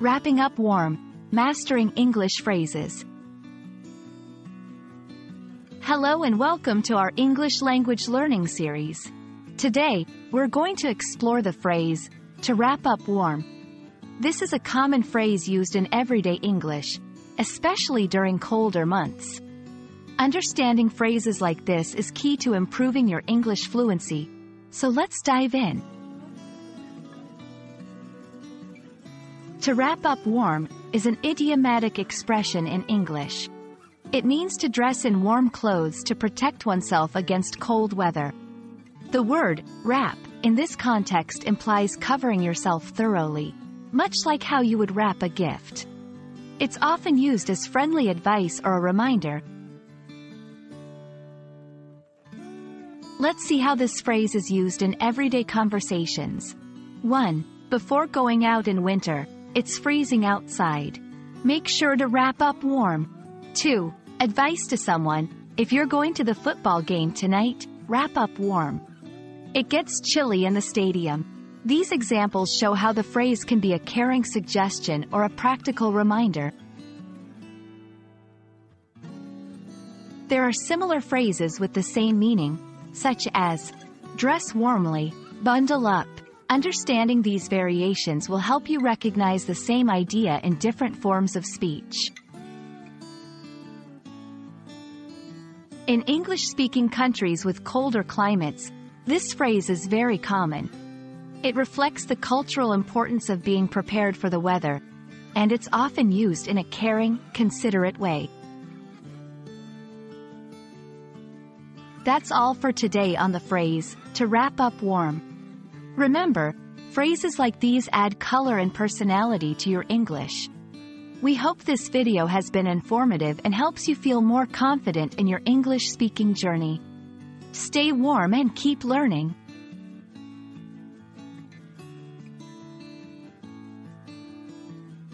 Wrapping up warm, mastering English phrases. Hello and welcome to our English language learning series. Today, we're going to explore the phrase, to wrap up warm. This is a common phrase used in everyday English, especially during colder months. Understanding phrases like this is key to improving your English fluency. So let's dive in. To wrap up warm is an idiomatic expression in English. It means to dress in warm clothes to protect oneself against cold weather. The word wrap in this context implies covering yourself thoroughly, much like how you would wrap a gift. It's often used as friendly advice or a reminder. Let's see how this phrase is used in everyday conversations. 1. Before going out in winter, it's freezing outside. Make sure to wrap up warm. 2. Advice to someone, if you're going to the football game tonight, wrap up warm. It gets chilly in the stadium. These examples show how the phrase can be a caring suggestion or a practical reminder. There are similar phrases with the same meaning, such as dress warmly, bundle up, Understanding these variations will help you recognize the same idea in different forms of speech. In English-speaking countries with colder climates, this phrase is very common. It reflects the cultural importance of being prepared for the weather, and it's often used in a caring, considerate way. That's all for today on the phrase, to wrap up warm. Remember, phrases like these add color and personality to your English. We hope this video has been informative and helps you feel more confident in your English speaking journey. Stay warm and keep learning.